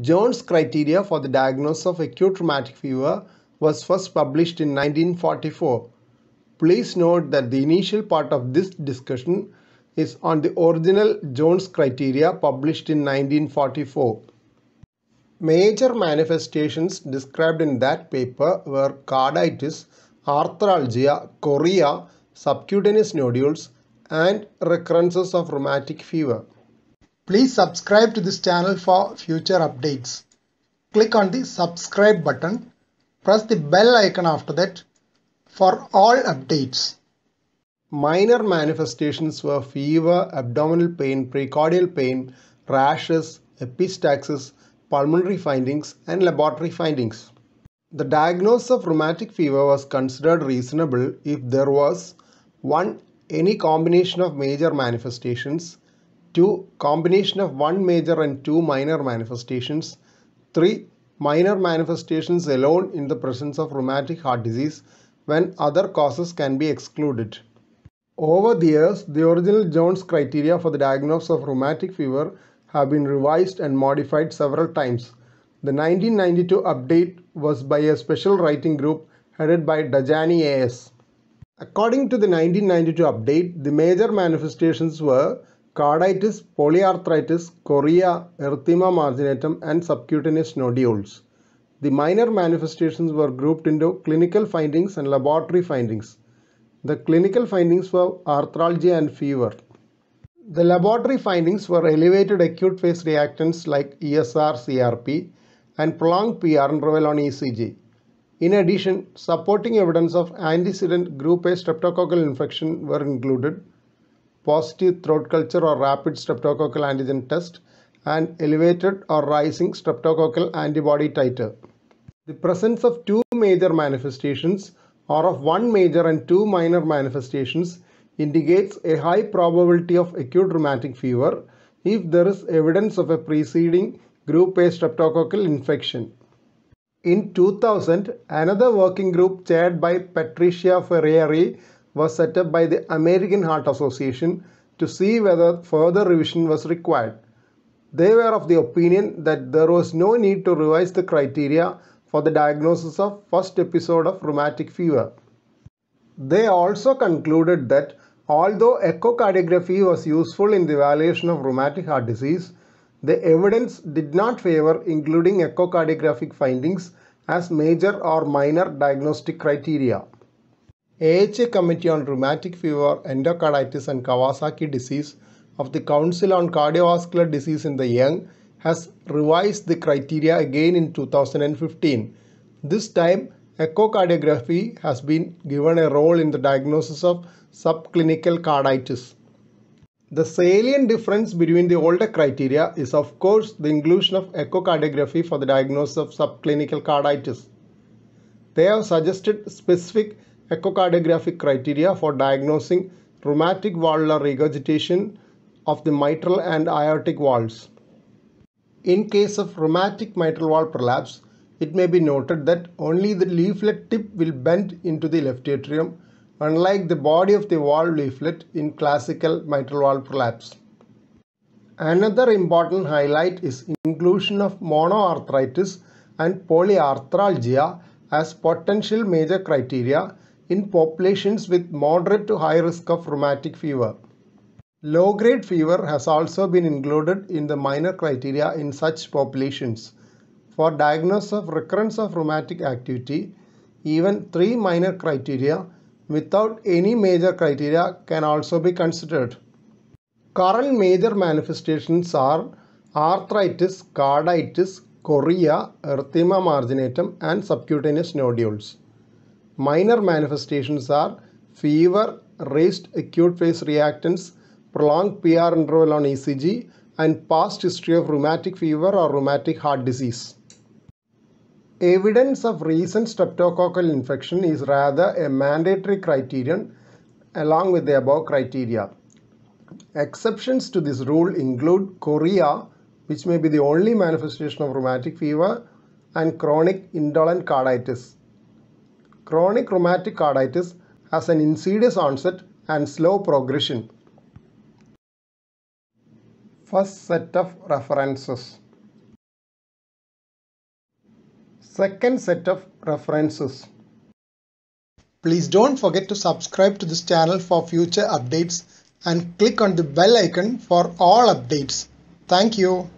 Jones' criteria for the diagnosis of acute rheumatic fever was first published in 1944. Please note that the initial part of this discussion is on the original Jones criteria published in 1944. Major manifestations described in that paper were carditis, arthralgia, chorea, subcutaneous nodules, and recurrences of rheumatic fever. Please subscribe to this channel for future updates. Click on the subscribe button. Press the bell icon after that for all updates. Minor manifestations were fever, abdominal pain, precordial pain, rashes, epistaxis, pulmonary findings, and laboratory findings. The diagnosis of rheumatic fever was considered reasonable if there was 1. Any combination of major manifestations 2. Combination of one major and two minor manifestations. 3. Minor manifestations alone in the presence of rheumatic heart disease when other causes can be excluded. Over the years, the original Jones criteria for the diagnosis of rheumatic fever have been revised and modified several times. The 1992 update was by a special writing group headed by Dajani AS. According to the 1992 update, the major manifestations were carditis, polyarthritis, chorea, erythema marginatum, and subcutaneous nodules. The minor manifestations were grouped into clinical findings and laboratory findings. The clinical findings were arthralgia and fever. The laboratory findings were elevated acute phase reactants like ESR CRP and prolonged PR interval on ECG. In addition, supporting evidence of antecedent group A streptococcal infection were included positive throat culture or rapid streptococcal antigen test, and elevated or rising streptococcal antibody titer. The presence of two major manifestations or of one major and two minor manifestations indicates a high probability of acute rheumatic fever if there is evidence of a preceding group A streptococcal infection. In 2000, another working group chaired by Patricia Ferrieri was set up by the American Heart Association to see whether further revision was required. They were of the opinion that there was no need to revise the criteria for the diagnosis of first episode of rheumatic fever. They also concluded that although echocardiography was useful in the evaluation of rheumatic heart disease, the evidence did not favor including echocardiographic findings as major or minor diagnostic criteria. AHA Committee on Rheumatic Fever, Endocarditis and Kawasaki Disease of the Council on Cardiovascular Disease in the Young has revised the criteria again in 2015. This time, echocardiography has been given a role in the diagnosis of subclinical carditis. The salient difference between the older criteria is of course the inclusion of echocardiography for the diagnosis of subclinical carditis. They have suggested specific echocardiographic criteria for diagnosing rheumatic valvular regurgitation of the mitral and aortic valves. In case of rheumatic mitral valve prolapse, it may be noted that only the leaflet tip will bend into the left atrium unlike the body of the valve leaflet in classical mitral valve prolapse. Another important highlight is inclusion of monoarthritis and polyarthralgia as potential major criteria in populations with moderate to high risk of rheumatic fever. Low-grade fever has also been included in the minor criteria in such populations. For diagnosis of recurrence of rheumatic activity, even three minor criteria without any major criteria can also be considered. Current major manifestations are arthritis, carditis, chorea, erythema marginatum and subcutaneous nodules. Minor manifestations are fever, raised acute phase reactants, prolonged PR interval on ECG and past history of rheumatic fever or rheumatic heart disease. Evidence of recent streptococcal infection is rather a mandatory criterion along with the above criteria. Exceptions to this rule include chorea, which may be the only manifestation of rheumatic fever, and chronic indolent carditis. Chronic rheumatic carditis has an insidious onset and slow progression. First set of references Second set of references. Please don't forget to subscribe to this channel for future updates and click on the bell icon for all updates. Thank you.